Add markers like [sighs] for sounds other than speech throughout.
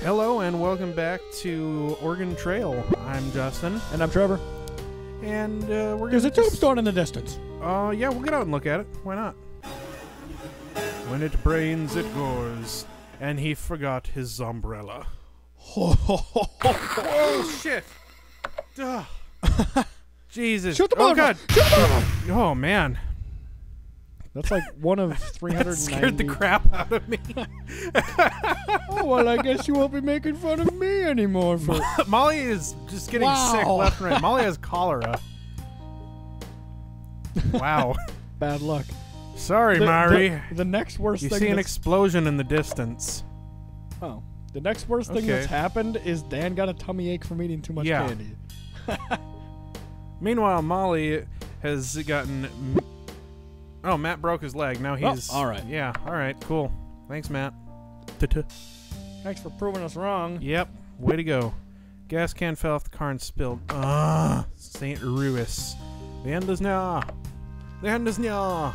Hello and welcome back to Organ Trail. I'm Justin, And I'm Trevor. and uh, we're There's gonna a just- tombstone in the distance. Uh, yeah, we'll get out and look at it. Why not? When it brains, it goes, and he forgot his umbrella. [laughs] Oh shit! Duh. [laughs] Jesus! Shoot the oh god! Shoot the Oh man! That's like one of [laughs] That scared the crap out of me. [laughs] oh, well, I guess you won't be making fun of me anymore for. [laughs] Molly is just getting sick left and right. Molly has cholera. Wow. Bad luck. Sorry, The, Mari. the, the next worst you thing. see an explosion in the distance. oh, the next worst thing Okay. that's happened is Dan got a tummy ache from eating too much Yeah. candy. Meanwhile, Molly has gotten. Oh, Matt broke his leg. Now Oh, he's. all right. Yeah, all right, cool. Thanks, Matt. Ta-ta. Thanks for proving us wrong. Yep, way to go. Gas can fell off the car and spilled. Ah, St. Louis. The end is now. The end is now.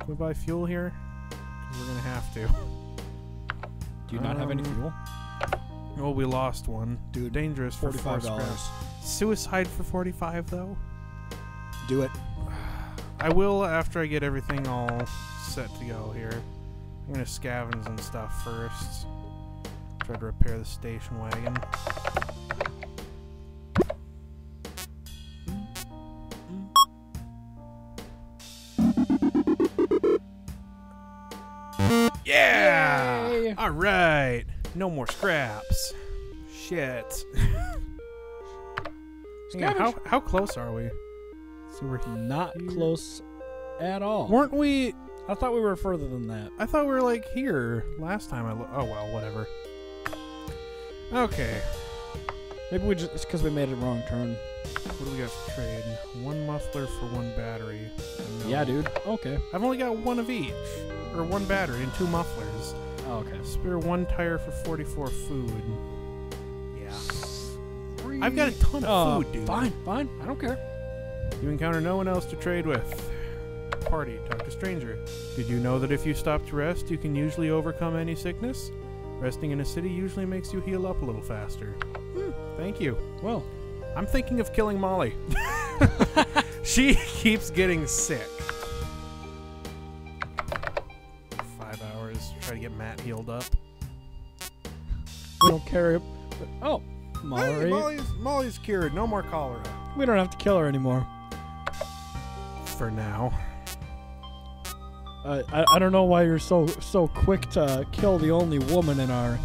Can we buy fuel here? we're gonna have to. Do you not have any Um, fuel? Well, we lost one. Dude, Dangerous for Forty-five dollars. Suicide for 45 though. Do it. I will after I get everything all set to go here. I'm gonna scavenge and stuff first. Try to repair the station wagon. Yeah! Yay! All right. No more scraps. Shit. [laughs] Hang on, how how close are we? See, we're Not here. close at all. Weren't we? I thought we were further than that. I thought we were like here last time. I lo- oh well, whatever. Okay, Maybe we just because we made a wrong turn. what do we got for trade? One muffler for one battery. No. Yeah, dude. Okay. I've only got one of each, or one battery and two mufflers. Oh, okay. Spare one tire for forty-four food. Yeah, I've got a ton of Uh, food, dude. Fine, fine. I don't care. You encounter no one else to trade with. Party, talk to stranger. Did you know that if you stop to rest, you can usually overcome any sickness? Resting in a city usually makes you heal up a little faster. Hmm, thank you. Well, I'm thinking of killing Molly. [laughs] she keeps getting sick. Five hours, try to get Matt healed up. we don't care. Oh, Molly. Hey, Molly's, Molly's cured. No more cholera. We don't have to kill her anymore. For now. Uh, I I don't know why you're so so quick to kill the only woman in our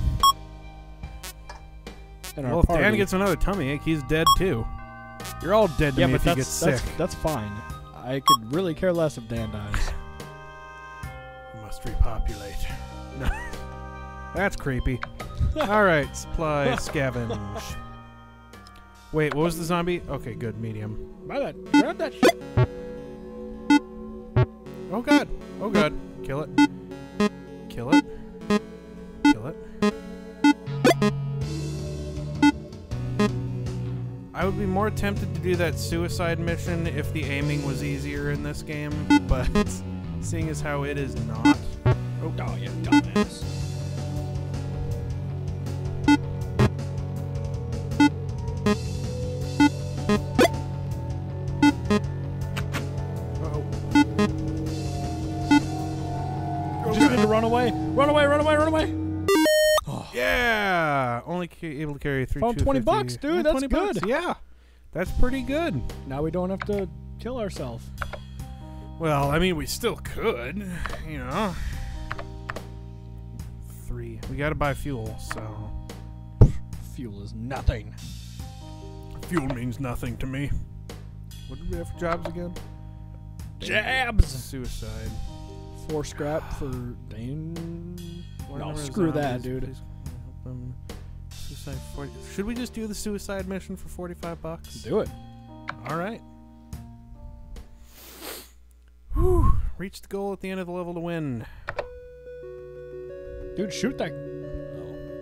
in our Well, if party. Dan gets another tummy ache, he's dead too. You're all dead to yeah, me but if you that's get that's sick. that's fine. I could really care less if Dan dies. [laughs] Must repopulate. No. That's creepy. [laughs] Alright, supply, scavenge. [laughs] Wait, what was the zombie? Okay, good, medium. Buy that. Grab that. Shit. Oh god. Oh god. Kill it. Kill it. Kill it. I would be more tempted to do that suicide mission if the aiming was easier in this game, but [laughs] seeing as how it is not. Oh, oh yeah, dumbass. Run away. Run away. Run away. Away. Yeah, only able to carry three. Found 20 bucks, dude, Yeah, that's 20 bucks, good. Yeah, that's pretty good. Now we don't have to kill ourselves. Well, I mean, we still could, you know. Three. We gotta buy fuel, so Fuel is nothing. fuel means nothing to me. What did we have for jobs again? Jabs. Suicide. Four scrap for Dane. What No, number of screw that, dude. Please help them. Um, suicide 40. Should we just do the suicide mission for 45 bucks? Do it. All right. Whew. Reach the goal at the end of the level to win. Dude, shoot that.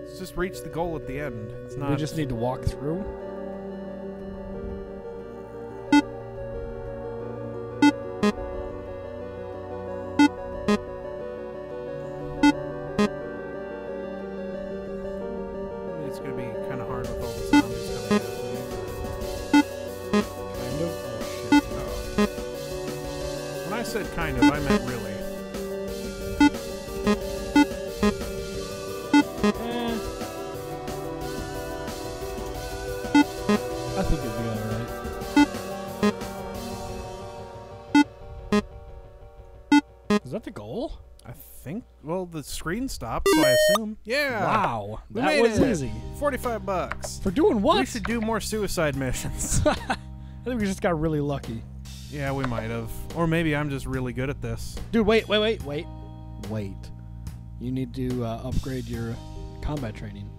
Let's just reach the goal at the end. It's not. we just need to walk through. Screen stopped, so I assume. Yeah. Wow. We that was it. easy. Forty-five bucks. For doing what? We should do more suicide missions. [laughs] I think we just got really lucky. yeah, we might have. Or maybe I'm just really good at this. Dude, wait, wait, wait, wait. Wait. You need to uh, upgrade your combat training.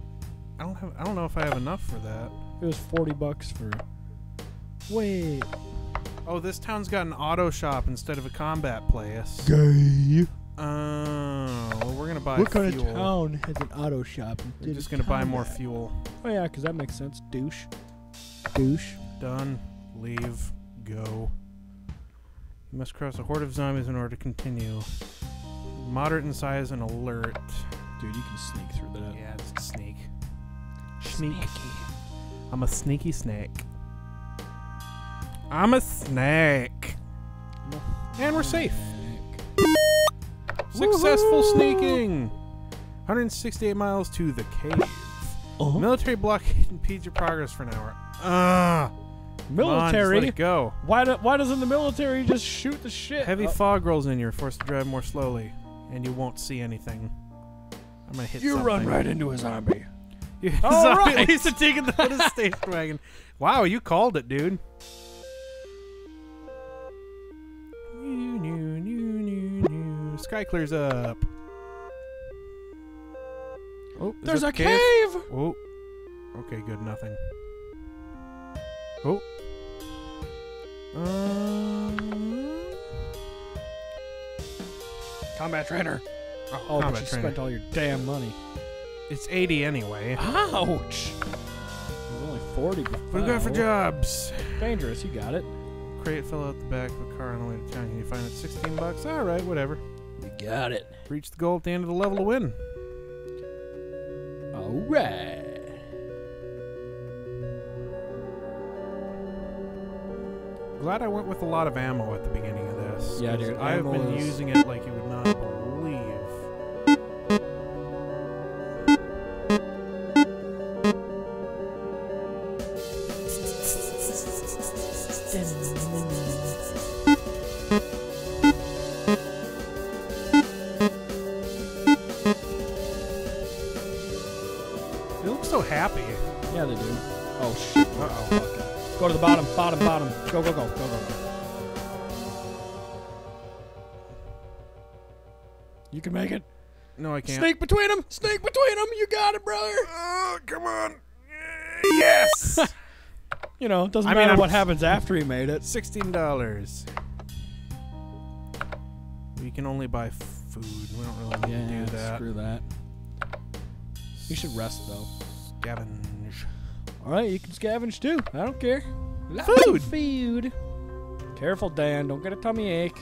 I don't have. I don't know if I have enough for that. It was 40 bucks for. Wait. Oh, this town's got an auto shop instead of a combat place. Gay. Oh, well, we're gonna buy What kind fuel. of town has an auto shop? We're just gonna buy more combat? fuel. Oh yeah, because that makes sense. Douche. Douche. Done. Leave. Go. You must cross a horde of zombies in order to continue. Moderate in size and alert. Dude, you can sneak through that. Yeah, just sneak. Sneak. I'm a sneaky snake. I'm a snake. And we're safe. Successful sneaking. 168 miles to the cave. Uh-huh. Military blockade impedes your progress for an hour. Ah. Military. let it go. why, do, why doesn't the military just shoot the shit? Heavy Uh, fog rolls in. You're forced to drive more slowly, and you won't see anything. I'm gonna hit. you something. run right into a zombie. You [laughs] All zombie right. [laughs] have the the [laughs] station wagon. Wow, you called it, dude. Sky clears up. Oh, There's a the cave. Oh. Okay, good. Nothing. Oh. Um. Combat trainer. Oh, Oh, but you trainer. spent all your damn money. It's 80 anyway. Ouch. It was only 40. What do we got for jobs? Dangerous, you got it. Crate fell out the back of a car on the way to town. Can you find it? 16 bucks? Alright, whatever. Got it. Reach the goal at the end of the level to win. Alright. Glad I went with a lot of ammo at the beginning of this. Yeah, dude, I've been is- using it like you would not can make it. No, I can't. Sneak between them. Sneak between them. You got it, brother. Oh, come on. Yes. [laughs] You know, it doesn't I matter I'm- what happens after he made it. Sixteen dollars. We can only buy food. We don't really need to do that. screw that. You should rest though. Scavenge. All right, you can scavenge too. I don't care. Food. of food. Careful, Dan. Don't get a tummy ache.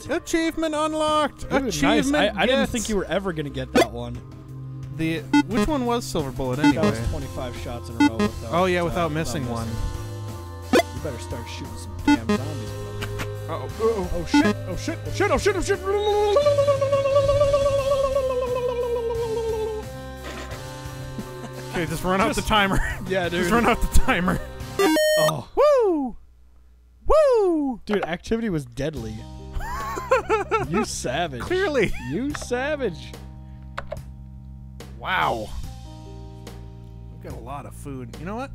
Silver achievement. unlocked. Nice. Achievement. I, I didn't think you were ever gonna get that one. The which one was silver bullet That was 25 shots in a row. Without, Oh yeah, uh, without missing one. You better start shooting some damn zombies. Uh oh. Uh Oh shit! Oh shit! Oh shit! Oh shit! Oh shit! oh. Okay, just run out the timer. [laughs] Yeah, dude. just run out the timer. Oh, Woo! Woo! dude, activity was deadly. You savage. Clearly. You savage. Wow. We've got a lot of food. You know what?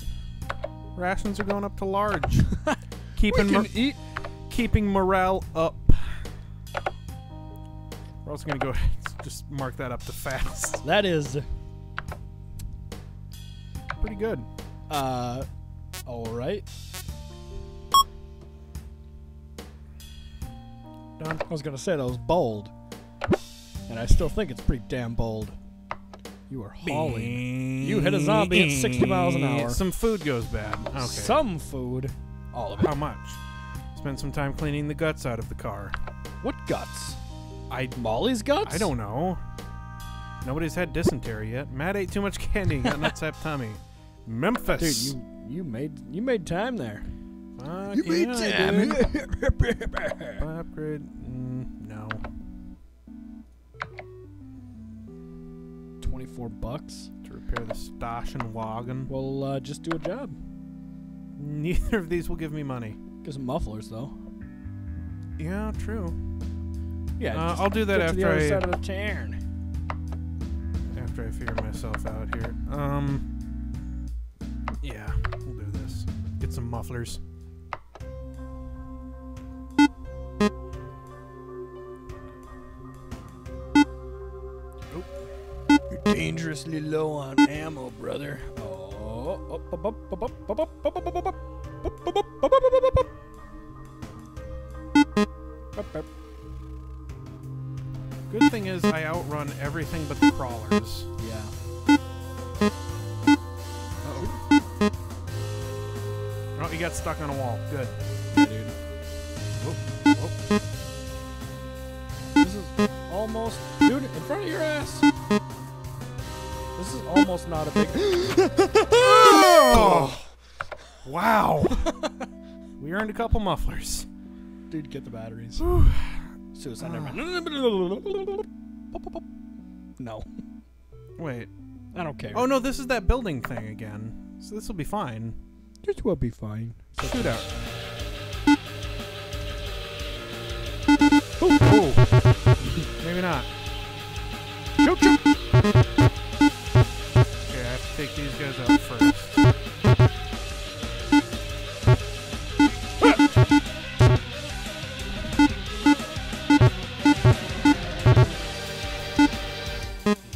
Rations are going up to large. [laughs] keeping we can eat. keeping morale up. We're also gonna go just mark that up to fast. [laughs] That is, Pretty good. uh, all right. I was gonna say that was bold, and I still think it's pretty damn bold. You are hauling. You hit a zombie at 60 miles an hour. Some food goes bad. Okay. Some food. All of it. How much? Spend some time cleaning the guts out of the car. What guts? I Molly's guts? I don't know. Nobody's had dysentery yet. Matt ate too much candy and got an [laughs] upset tummy. Memphis. Dude, you you made you made time there. Fuck You made yeah, I time. Upgrade. Mm, no. Twenty-four bucks. To repair the station wagon. Well, uh, just do a job. Neither of these will give me money. Get some mufflers though. Yeah, true. Yeah, Uh, I'll do that get to the after other I side of the town. after I figure myself out here. Um. Yeah, we'll do this. Get some mufflers. Up, up, up. Up, up. Good thing is I outrun everything but the crawlers. Yeah. Uh-oh. Oh, he got stuck on a wall. Good. Yeah, dude. Whoop, whoop. This is almost, dude, in front of your ass. This is almost not a big. Oh! [gasps] [gasps] Wow. [laughs] we earned a couple mufflers. Dude, get the batteries. Suicide. Ah. never mind. [sighs] No, Wait. I don't care. Oh no, this is that building thing again. So this will be fine. this will be fine. Shootout. Oh, Oh. [laughs] Maybe not. shoot, shoot. Take these guys out first.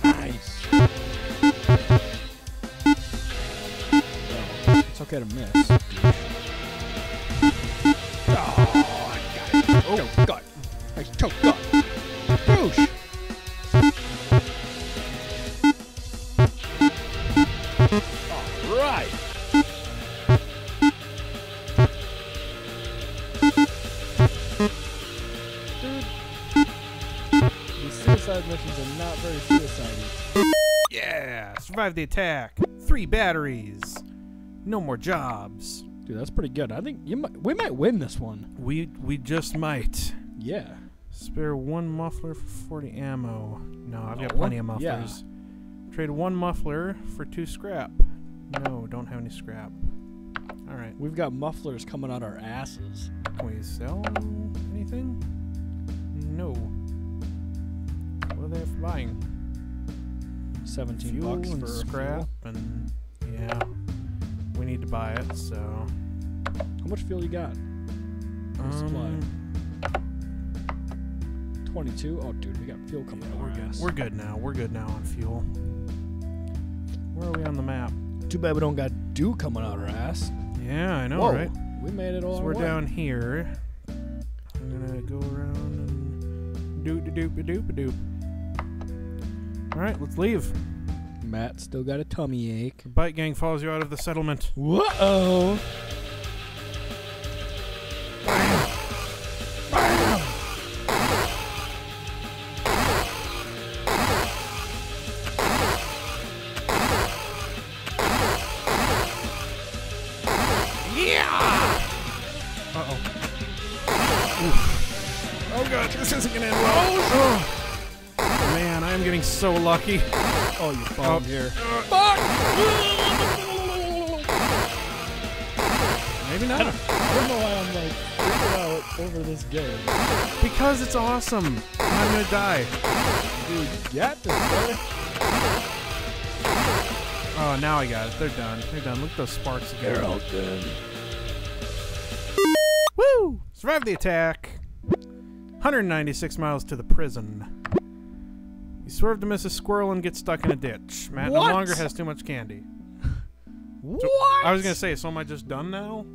Nice. It's okay to miss. Oh, I got it. Oh. Nice choke, got it. Boosh. Suicide are not very suicidal. Yeah, survive the attack. Three batteries. No more jobs. Dude, that's pretty good. I think you might, we might win this one. We we just might. Yeah. Spare one muffler for 40 ammo. No, I've got Oh, plenty of yeah. mufflers. Trade one muffler for two scrap. No, don't have any scrap. Alright, We've got mufflers coming out our asses. can we sell anything? No. What are they for buying? 17 Fuel bucks for scrap, Fuel. and yeah, we need to buy it, so. How much fuel you got? For supply. Um, 22. Oh, dude, we got fuel coming out we're our good. ass. We're good now. We're good now on fuel. Where are we on the map? Too bad we don't got dew coming out our ass. Yeah, I know, Whoa, right? We made it all So we're way. down here. I'm gonna go around and doop doop doop a doop. All right, let's leave. Matt still got a tummy ache. Bike gang follows you out of the settlement. Whoa! Getting so lucky. Oh, you bombed Oh. here. Maybe I not. don't, I don't know why I'm like freaking out over this game. Because it's awesome. I'm gonna die. Dude, yeah, this brother. Oh, now I got it. They're done. They're done. Look at those sparks again. They're out then. Woo! Survived the attack. 196 miles to the prison. You swerve to miss a squirrel and get stuck in a ditch. Matt What? no longer has too much candy. What? I was gonna say, so am I just done now?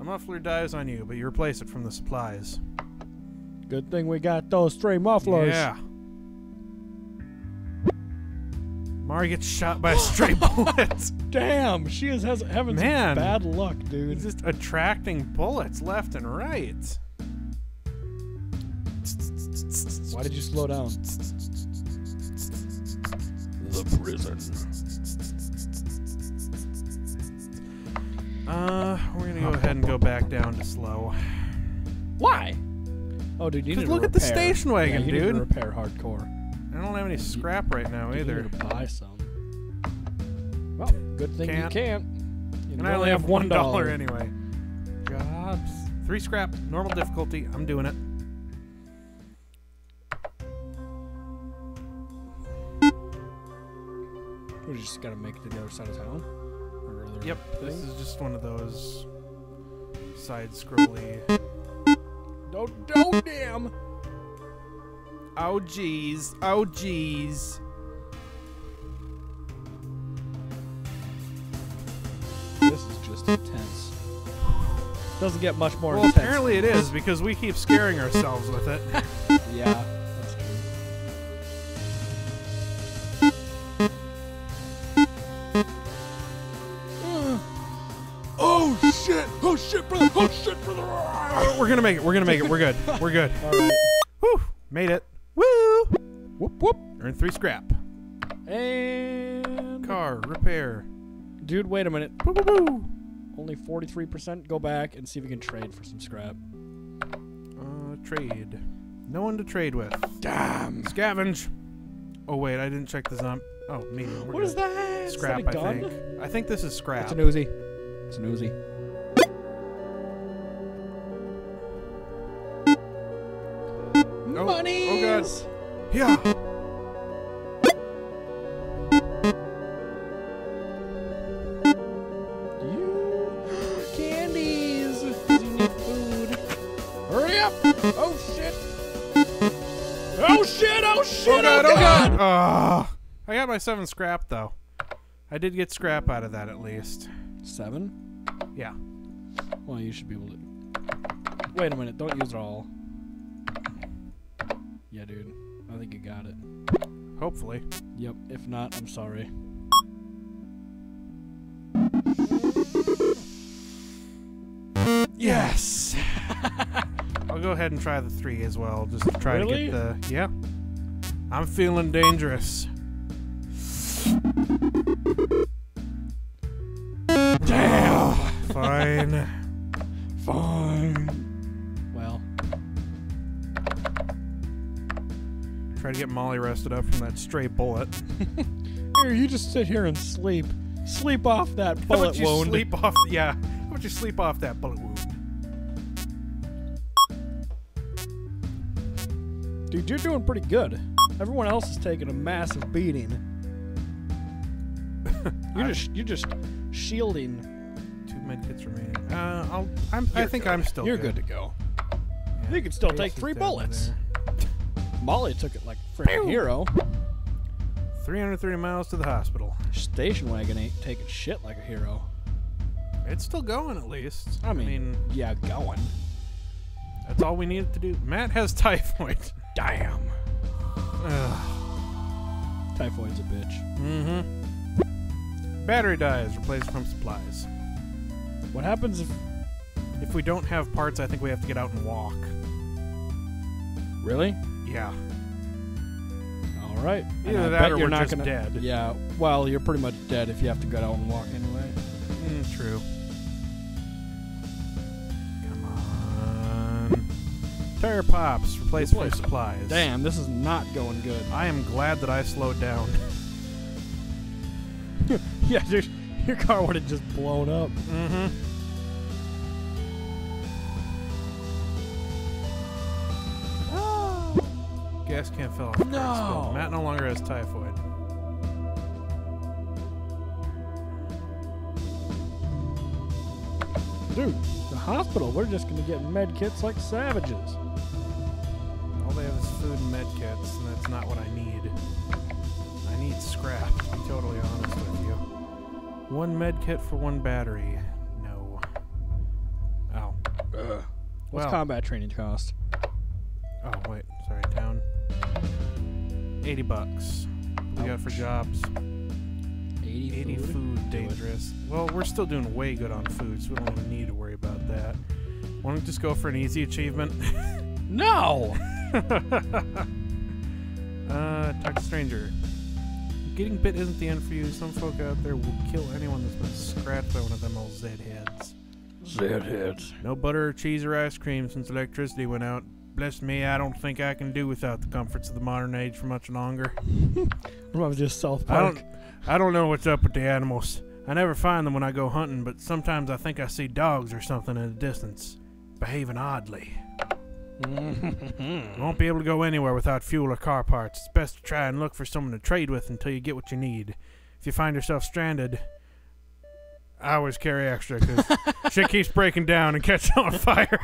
A muffler dies on you, but you replace it from the supplies. Good thing we got those stray mufflers. Yeah. Mari gets shot by a stray [laughs] bullet. Damn, she is has, having Man. bad luck, dude. He's just attracting bullets left and right. Why did you slow down? The prison. Uh, we're gonna go ahead and go back down to slow. Why? Oh, dude, you need to look at the station wagon, yeah, you Need dude. to repair hardcore. I don't have any scrap right now You either. need to buy some. Well, good thing Can't. you can't. You And I only have one dollar anyway. Jobs. Three scrap, normal difficulty. I'm doing it. We just gotta make it to the other side of town. Yep, this is just one of those side scrolly. Oh, oh, damn! Oh jeez. Oh jeez. This is just intense. Doesn't get much more Well, intense. apparently it is because we keep scaring ourselves with it. [laughs] Yeah, Oh shit, brother! We're gonna make it. We're gonna make it. We're good. We're good. [laughs] All right. Woo! Made it. Woo! Whoop whoop. Earn three scrap. And Car repair. dude, wait a minute. Woo, woo, woo. Only forty-three percent. Go back and see if we can trade for some scrap. Uh, trade. No one to trade with. Damn. Scavenge. Oh wait, I didn't check the zomb. Oh, me. What is that? that? Is Scrap, that I think. I think this is scrap. It's an Uzi. It's an Uzi. Oh, Money. oh god. Yeah. You [gasps] candies. You need food. Hurry up! Oh shit! Oh shit! Oh shit! Oh god! Oh god! Ah. I got my seven scrap though. I did get scrap out of that at least. Seven. Yeah. Well, you should be able to. Wait a minute! Don't use it all. Yeah, dude. I think you got it. Hopefully. Yep. If not, I'm sorry. Yes. [laughs] I'll go ahead and try the three as well. Just to try Really? to get the. Yeah. I'm feeling dangerous. Damn. Fine. Try to get Molly rested up from that stray bullet. [laughs] here you just sit here and sleep. Sleep off that How bullet about you wound. sleep off? Yeah. How about you sleep off that bullet wound? Dude, you're doing pretty good. Everyone else is taking a massive beating. [laughs] You're I- just you're just shielding. Two medkits remaining. Uh, I'll. I'm, I think good. I'm still. You're good. good to go. Yeah. You can still take three bullets. there. Molly took it like a freaking hero. 330 miles to the hospital. Station wagon ain't taking shit like a hero. It's still going at least. I mean, yeah, going. that's all we needed to do. Matt has [laughs] typhoid. Damn. Ugh. Typhoid's a bitch. Mm-hmm. Battery dies. Replace from supplies. What happens if If we don't have parts, I think we have to get out and walk. Really? Yeah. All right. And Either I that bet or you're we're not just gonna, dead. Yeah. Well, you're pretty much dead if you have to go out and walk anyway. Mm, true. Come on. Tire pops. Replace Replace. supplies. Damn, this is not going good. I am glad that I slowed down. [laughs] [laughs] yeah, dude, your car would have just blown up. mm-hmm. Gas can't fill off. the current. No. Matt no longer has typhoid. Dude, the hospital, we're just gonna get med kits like savages. All they have is food and med kits, and that's not what I need. I need scrap, to be totally honest with you. One med kit for one battery. No. Oh. What's Well. combat training cost? Oh, wait. Sorry, town. 80 bucks. What we got for jobs? 80, 80 food. food Do dangerous. Well, we're still doing way good on food, so we don't even need to worry about that. Why don't we just go for an easy achievement? [laughs] No! [laughs] uh, talk to stranger. Getting bit isn't the end for you. Some folk out there will kill anyone that's been scratched by one of them old Z heads. Zed heads. No butter cheese or ice cream since electricity went out. Bless me, I don't think I can do without the comforts of the modern age for much longer. [laughs] Me of South I don't, I don't know what's up with the animals. I never find them when I go hunting, but sometimes I think I see dogs or something in the distance, behaving oddly. Won't be able to go anywhere without fuel or car parts. It's best to try and look for someone to trade with until you get what you need. If you find yourself stranded, I always carry extra because [laughs] shit keeps breaking down and catching on fire.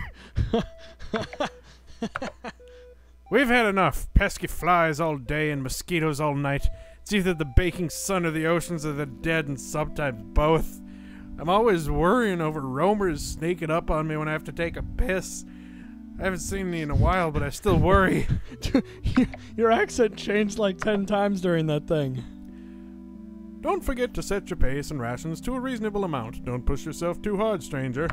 [laughs] [laughs] We've had enough. Pesky flies all day and mosquitoes all night. It's either the baking sun or the oceans or the dead, and sometimes both. I'm always worrying over roamers sneaking up on me when I have to take a piss. I haven't seen any in a while, but I still worry. [laughs] Your accent changed like 10 times during that thing. Don't forget to set your pace and rations to a reasonable amount. Don't push yourself too hard, stranger.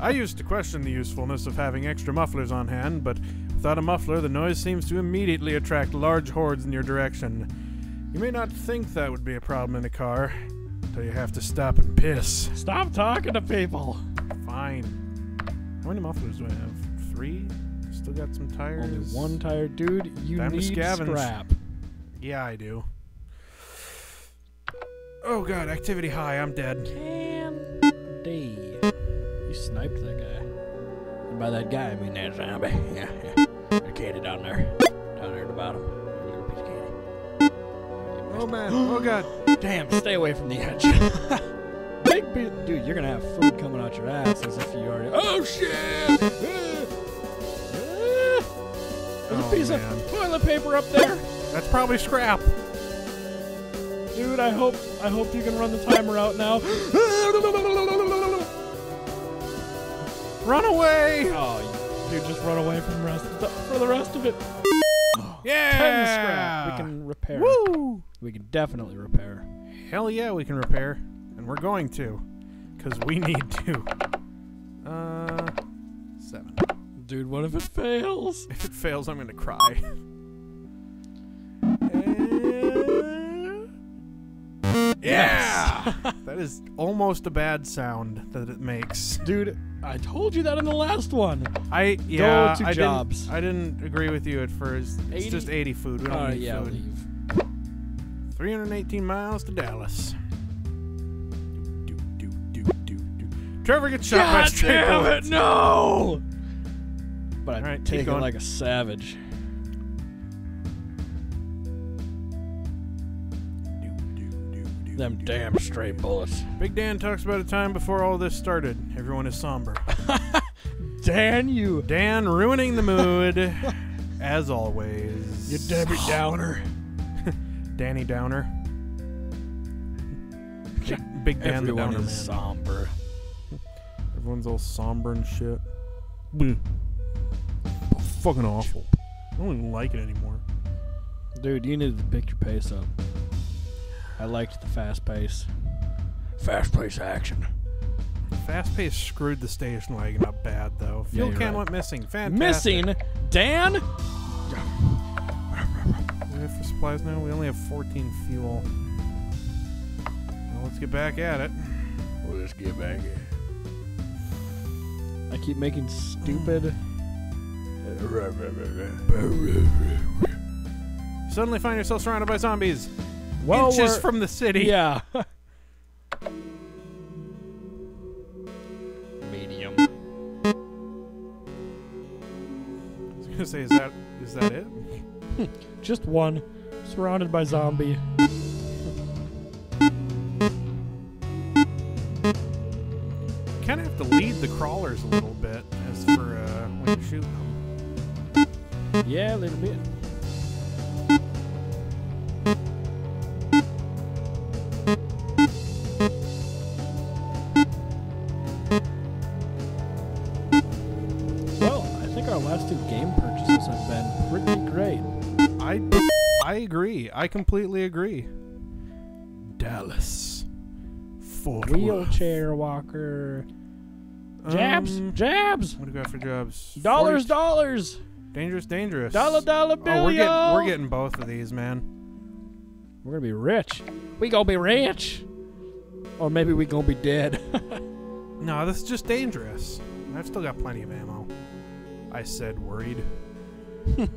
I used to question the usefulness of having extra mufflers on hand, but without a muffler, the noise seems to immediately attract large hordes in your direction. You may not think that would be a problem in a car, until you have to stop and piss. Stop talking to people. Fine. How many mufflers do I have? Three? Still got some tires? Only one tire, dude. You Time need scavenge. scrap. Yeah, I do. Oh god, activity high, I'm dead. Candy. You sniped that guy. And by that guy, I mean that zombie. [laughs] Yeah, yeah. There's candy down there. Down there at the bottom. A little piece of candy. Oh man, [gasps] oh god. Damn, stay away from the edge. [laughs] Big piece. Dude, you're gonna have food coming out your ass as if you already. Oh shit! There's Oh, a piece man. of toilet paper up there. That's probably scrap. Dude, I hope I hope you can run the timer out now. [gasps] [laughs] Run away! Oh, dude, just run away from the rest of the, for the rest of it. Yeah! [gasps] Ten scrap. We can repair. Woo! We can definitely repair. Hell yeah, we can repair. And we're going to. Because we need to. Uh. Seven. Dude, what if it fails? [laughs] If it fails, I'm gonna cry. [laughs] yeah! [laughs] that is almost a bad sound that it makes. Dude, I told you that in the last one. I yeah, to I jobs. Didn't, I didn't agree with you at first. It's 80? just 80 food. We don't Oh, need yeah, food. leave. 318 miles to Dallas. Do, do, do, do, do. Trevor gets shot by a God damn bullet. it, no! But I'd All right, keep take it like a savage. Them damn stray bullets. Big Dan talks about a time before all this started. Everyone is somber. [laughs] Dan, you. Dan ruining the mood, [laughs] as always. You Debbie [gasps] Downer. [laughs] Danny Downer. Big, Big Dan the Everyone Downer is man. somber. Everyone's all somber and shit. Fucking awful. I don't even like it anymore. Dude, you needed to pick your pace up. I liked the fast pace. Fast pace action. Fast pace screwed the station wagon up bad though. Fuel you're can right. went missing. Fantastic. Missing Dan? We have for supplies now. We only have 14 fuel. Well, let's get back at it. Well, let's get back at it. I keep making stupid. Suddenly find yourself surrounded by zombies. Well, inches from the city. Yeah. [laughs] Medium. I was gonna say, is that is that it? [laughs] Just one. Surrounded by zombie. Kind of have to lead the crawlers a little bit as for uh, when you shoot them. Yeah, a little bit. Agree. I completely agree. Dallas. Fort Wheelchair walker. Jabs, Um, jabs. what do we got for jobs? Dollars, 40 dollars. Dangerous, dangerous. Dollar, dollar bill, Oh, we're getting we're getting both of these, man. We're gonna be rich. We gonna be rich. Or maybe we gonna be dead. [laughs] No, this is just dangerous. I've still got plenty of ammo. I said worried. [laughs]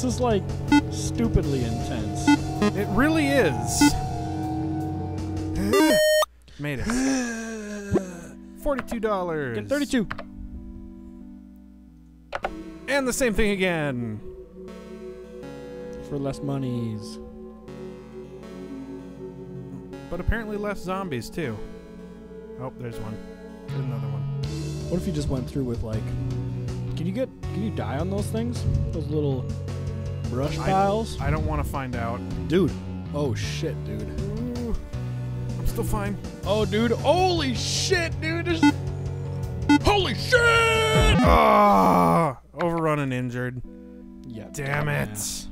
this is like stupidly intense. It really is. [gasps] Made it. [gasps] Forty-two dollars. Get 32. And the same thing again. For less monies. But apparently less zombies too. Oh, there's one. There's another one. What if you just went through with like Can you get can you die on those things? Those little brush I- piles? I don't want to find out. dude. Oh shit, dude. Ooh, I'm still fine. Oh dude, holy shit, dude. There's Holy shit! Ah, overrun and injured. Yeah. Damn it.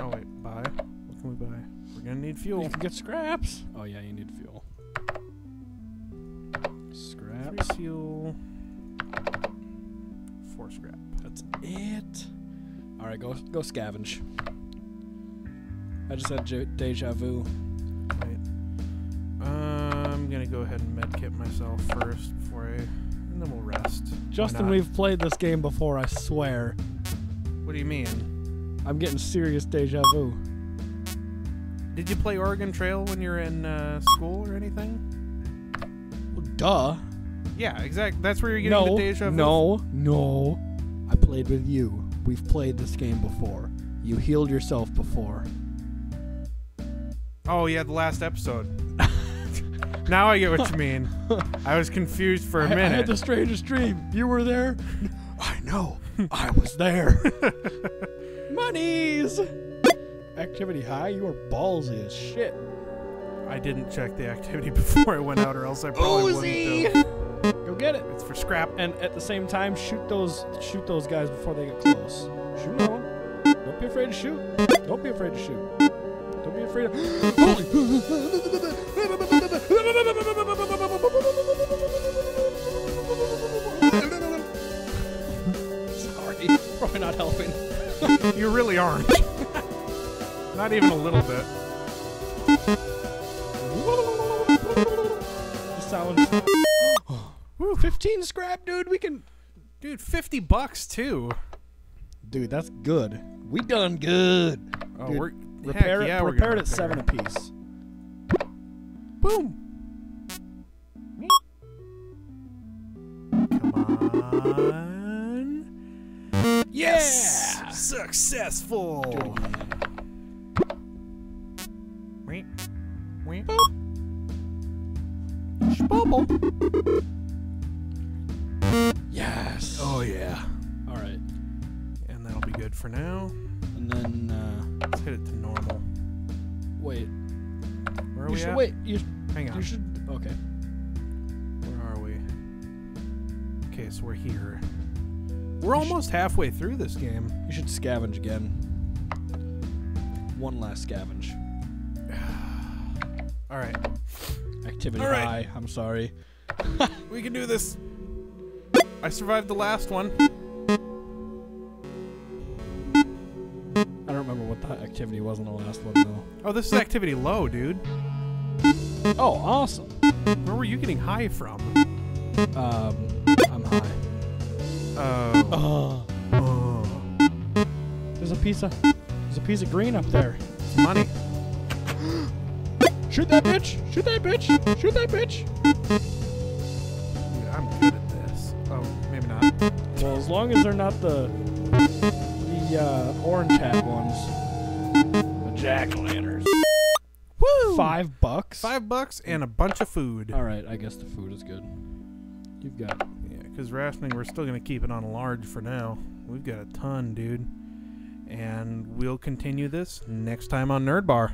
Oh wait, buy. What can we buy? We're gonna need fuel. You can get scraps. Oh yeah, you need fuel. Three Scraps. fuel. Four scrap. It. All right, go go scavenge. I just had j- deja vu. Wait. I'm gonna go ahead and medkit myself first before I, and then we'll rest. Justin, we've played this game before. I swear. What do you mean? I'm getting serious deja vu. Did you play Oregon Trail when you're in uh, school or anything? Well, duh. Yeah, exactly. That's where you're getting No, the deja vu. no, no. I played with you. We've played this game before. You healed yourself before. Oh yeah, the last episode. [laughs] now I get what you mean. [laughs] I was confused for a I, I minute. I had the strangest dream. You were there. [laughs] I know. I was there. Monies. Activity high. You are ballsy as shit. I didn't check the activity before I went out, or else I probably wouldn't have. Go get it. It's for scrap. And at the same time, shoot those shoot those guys before they get close. Shoot one. Don't be afraid to shoot. Don't be afraid to shoot. Don't be afraid of. Sorry, [laughs] probably not helping. [laughs] You really aren't. [laughs] Not even a little bit. The sound. Woo, 15 scrap, dude. We can. Dude, 50 bucks too. Dude, that's good. We done good. Oh, Dude, we're Repair heck it. yeah, repair it at seven apiece. Boom. Come on. Yes. Yeah! Successful. Do it Wait. Wait. Spubble. Yes. Oh yeah. All right. And that'll be good for now. And then uh, Let's hit it to normal. wait. Where are you we should at? wait. You Hang on. you should. Okay. Where are we? Okay, so we're here. We're almost halfway through this game. You should scavenge again. One last scavenge. [sighs] All right, Activity All right. high. I'm sorry. we can do this. I survived the last one. I don't remember what the activity was in the last one though. Oh, this is activity low, dude. Oh, awesome. Where were you getting high from? Um, I'm high. Oh, Oh. oh. There's a piece of there's a piece of green up there. It's money. [gasps] Shoot that bitch! Shoot that bitch! Shoot that bitch! Well, as long as they're not the the uh, orange hat ones, the jack lanterns. Woo! Five bucks. Five bucks and a bunch of food. All right, I guess the food is good. You've got Yeah, because rationing, we're still going to keep it on large for now. We've got a ton, dude. And we'll continue this next time on Nerd Bar.